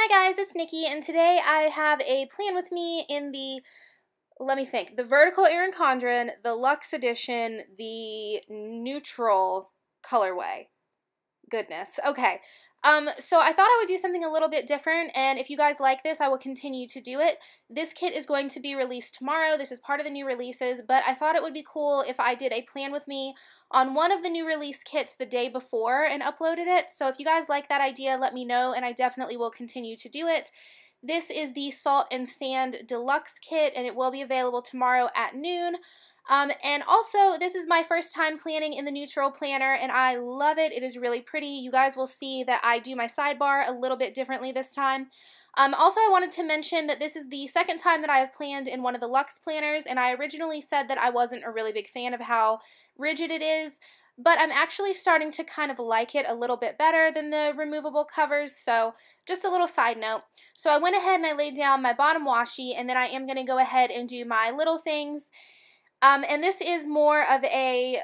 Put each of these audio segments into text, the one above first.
Hi guys, it's Nikki, and today I have a plan with me in the, let me think, the Vertical Erin Condren, the Luxe Edition, the Neutral colorway. Goodness. Okay. Um, so I thought I would do something a little bit different, and if you guys like this, I will continue to do it. This kit is going to be released tomorrow. This is part of the new releases, but I thought it would be cool if I did a plan with me on one of the new release kits the day before and uploaded it. So if you guys like that idea, let me know, and I definitely will continue to do it. This is the Salt and Sand Deluxe Kit, and it will be available tomorrow at noon. Um, and also, this is my first time planning in the neutral planner, and I love it. It is really pretty. You guys will see that I do my sidebar a little bit differently this time. Um, also, I wanted to mention that this is the second time that I have planned in one of the Luxe planners, and I originally said that I wasn't a really big fan of how rigid it is, but I'm actually starting to kind of like it a little bit better than the removable covers, so just a little side note. So I went ahead and I laid down my bottom washi, and then I am going to go ahead and do my little things um, and this is more of a,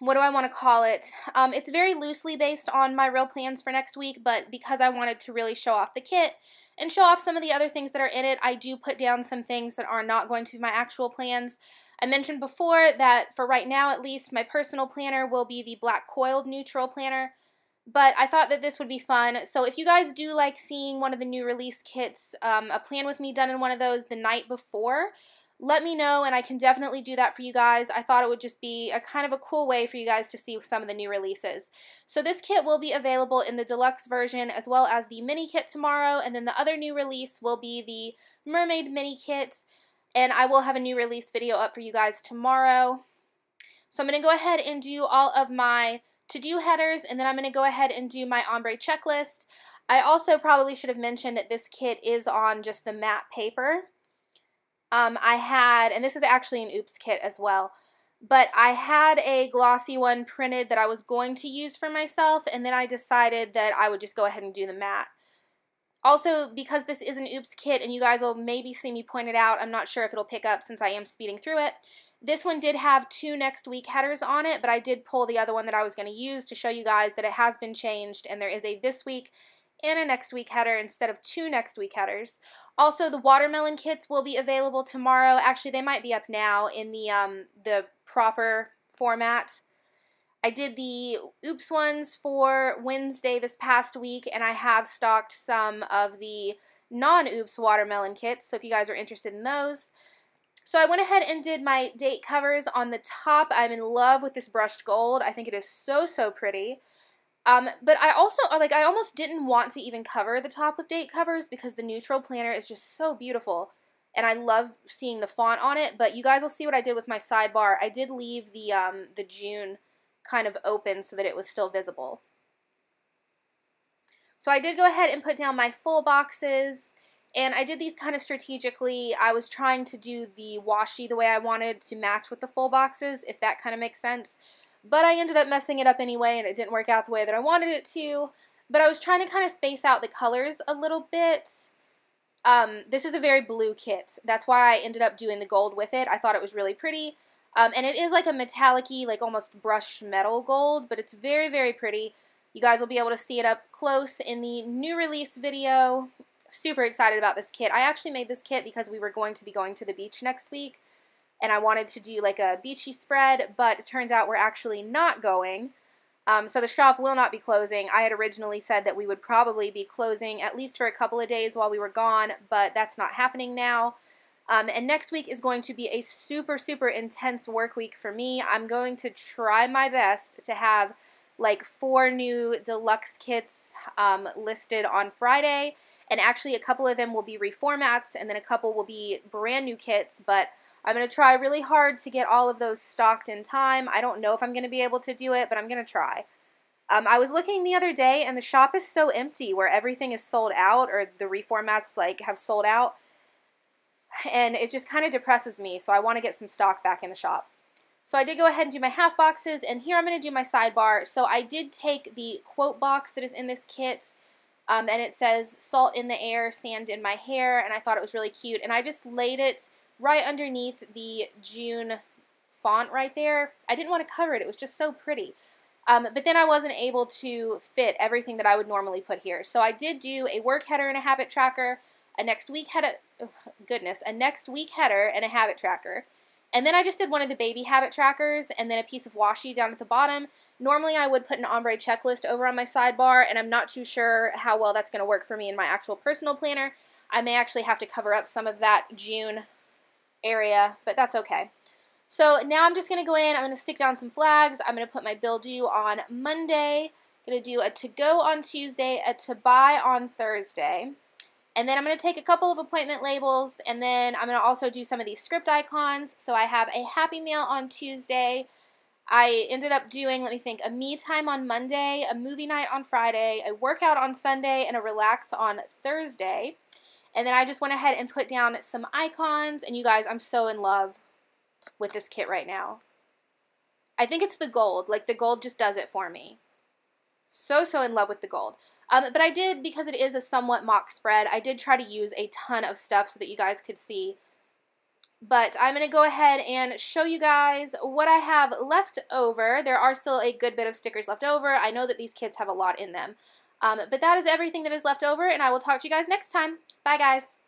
what do I want to call it? Um, it's very loosely based on my real plans for next week, but because I wanted to really show off the kit and show off some of the other things that are in it, I do put down some things that are not going to be my actual plans. I mentioned before that for right now at least, my personal planner will be the black coiled neutral planner but I thought that this would be fun. So if you guys do like seeing one of the new release kits, um, a plan with me done in one of those the night before, let me know and I can definitely do that for you guys. I thought it would just be a kind of a cool way for you guys to see some of the new releases. So this kit will be available in the deluxe version as well as the mini kit tomorrow and then the other new release will be the mermaid mini kit and I will have a new release video up for you guys tomorrow. So I'm going to go ahead and do all of my to-do headers and then I'm going to go ahead and do my ombre checklist. I also probably should have mentioned that this kit is on just the matte paper. Um, I had, and this is actually an Oops kit as well, but I had a glossy one printed that I was going to use for myself, and then I decided that I would just go ahead and do the matte. Also, because this is an Oops kit, and you guys will maybe see me point it out, I'm not sure if it'll pick up since I am speeding through it. This one did have two next week headers on it, but I did pull the other one that I was going to use to show you guys that it has been changed, and there is a this week and a next week header instead of two next week headers. Also, the watermelon kits will be available tomorrow. Actually, they might be up now in the um, the proper format. I did the Oops ones for Wednesday this past week, and I have stocked some of the non-Oops watermelon kits, so if you guys are interested in those. So I went ahead and did my date covers on the top. I'm in love with this brushed gold. I think it is so, so pretty. Um, but I also, uh, like, I almost didn't want to even cover the top with date covers because the neutral planner is just so beautiful. And I love seeing the font on it, but you guys will see what I did with my sidebar. I did leave the, um, the June kind of open so that it was still visible. So I did go ahead and put down my full boxes, and I did these kind of strategically. I was trying to do the washi the way I wanted to match with the full boxes, if that kind of makes sense. But I ended up messing it up anyway, and it didn't work out the way that I wanted it to. But I was trying to kind of space out the colors a little bit. Um, this is a very blue kit. That's why I ended up doing the gold with it. I thought it was really pretty. Um, and it is like a metallic like almost brushed metal gold, but it's very, very pretty. You guys will be able to see it up close in the new release video. Super excited about this kit. I actually made this kit because we were going to be going to the beach next week and I wanted to do like a beachy spread, but it turns out we're actually not going. Um, so the shop will not be closing. I had originally said that we would probably be closing at least for a couple of days while we were gone, but that's not happening now. Um, and next week is going to be a super, super intense work week for me. I'm going to try my best to have like four new deluxe kits um, listed on Friday. And actually a couple of them will be reformats and then a couple will be brand new kits, but I'm going to try really hard to get all of those stocked in time. I don't know if I'm going to be able to do it, but I'm going to try. Um, I was looking the other day, and the shop is so empty where everything is sold out or the reformats like have sold out. And it just kind of depresses me, so I want to get some stock back in the shop. So I did go ahead and do my half boxes, and here I'm going to do my sidebar. So I did take the quote box that is in this kit, um, and it says, salt in the air, sand in my hair, and I thought it was really cute. And I just laid it right underneath the June font right there. I didn't want to cover it. It was just so pretty. Um, but then I wasn't able to fit everything that I would normally put here. So I did do a work header and a habit tracker, a next week header, goodness, a next week header and a habit tracker. And then I just did one of the baby habit trackers and then a piece of washi down at the bottom. Normally I would put an ombre checklist over on my sidebar and I'm not too sure how well that's going to work for me in my actual personal planner. I may actually have to cover up some of that June area, but that's okay. So now I'm just going to go in, I'm going to stick down some flags, I'm going to put my bill due on Monday, I'm going to do a to go on Tuesday, a to buy on Thursday, and then I'm going to take a couple of appointment labels, and then I'm going to also do some of these script icons. So I have a happy meal on Tuesday, I ended up doing, let me think, a me time on Monday, a movie night on Friday, a workout on Sunday, and a relax on Thursday. And then I just went ahead and put down some icons. And you guys, I'm so in love with this kit right now. I think it's the gold. Like the gold just does it for me. So, so in love with the gold. Um, but I did, because it is a somewhat mock spread, I did try to use a ton of stuff so that you guys could see. But I'm going to go ahead and show you guys what I have left over. There are still a good bit of stickers left over. I know that these kits have a lot in them. Um, but that is everything that is left over, and I will talk to you guys next time. Bye, guys.